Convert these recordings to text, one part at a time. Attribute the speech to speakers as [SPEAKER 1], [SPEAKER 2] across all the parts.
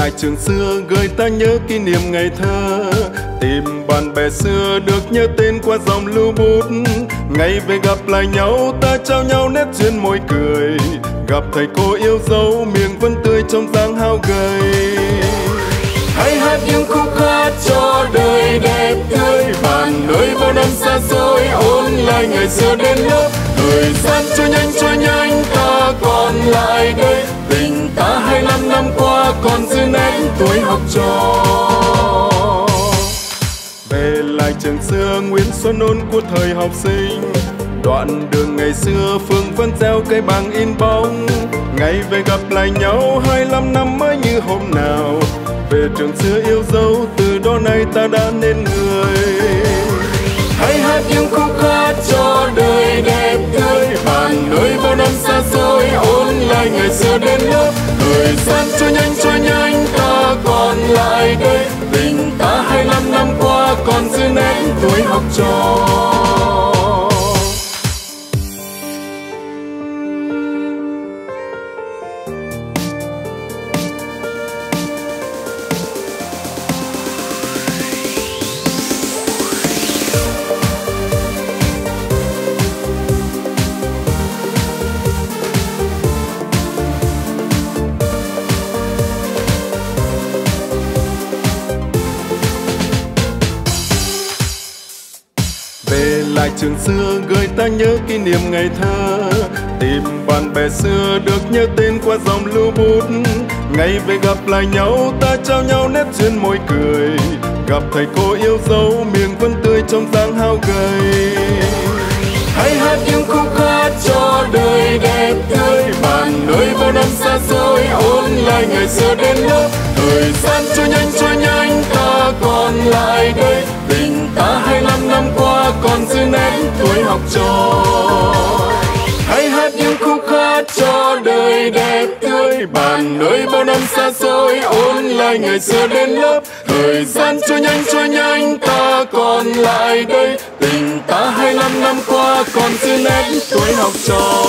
[SPEAKER 1] lại trường xưa gợi ta nhớ kỷ niệm ngày thơ. Tìm bạn bè xưa được nhớ tên qua dòng lưu bút. Ngày về gặp lại nhau, ta trao nhau nét duyên môi cười. Gặp thầy cô yêu dấu, miệng vẫn tươi trong dáng hao gầy.
[SPEAKER 2] Hãy hát những khúc hát cho đời đẹp tươi. Bạn nơi bao năm xa xôi, ôn lại ngày xưa đến lớp. Thời gian trôi nhanh trôi nhanh, ta còn lại đây học trò.
[SPEAKER 1] Về lại trường xưa nguyễn xuân nôn của thời học sinh. Đoạn đường ngày xưa phương vẫn gieo cây bằng in bóng ngày về gặp lại nhau hai năm năm mới như hôm nào. Về trường xưa yêu dấu, từ đó nay ta đã nên người.
[SPEAKER 2] Hãy hát những khúc hát cho đời đẹp tươi. Bàn nơi bao năm xa xôi, ôn lại ngày xưa đến lớp. Thời gian trôi nhanh trôi nhanh lại đây. Tình ta hai năm năm qua
[SPEAKER 1] về lại trường xưa gợi ta nhớ kỷ niệm ngày thơ. Tìm bạn bè xưa, được nhớ tên qua dòng lưu bút. Ngày về gặp lại nhau, ta trao nhau nét duyên môi cười. Gặp thầy cô yêu dấu, miệng vẫn tươi trong dáng hao gầy.
[SPEAKER 2] Hãy hát những khúc hát cho đời đẹp tươi. Bàn nơi bao năm xa xôi, ôn lại ngày xưa đến lớp thời gian trôi nhanh học trò hãy hát những khúc hát cho đời đẹp tươi. Bàn nơi bao năm xa xôi, ôn lại ngày xưa đến lớp. Thời gian trôi nhanh trôi nhanh, ta còn lại đây. Tình ta hai năm năm qua còn giữ nét tuổi học trò.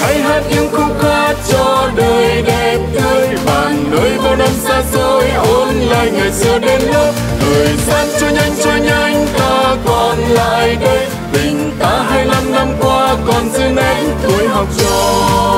[SPEAKER 2] Hãy hát những khúc hát cho đời đẹp tươi. Bàn nơi bao năm xa xôi, ôn lại ngày xưa đến lớp. Thời gian trôi nhanh trôi nhanh, ta con lại đây. Tình ta hai năm năm qua còn giữ nén tuổi học trò.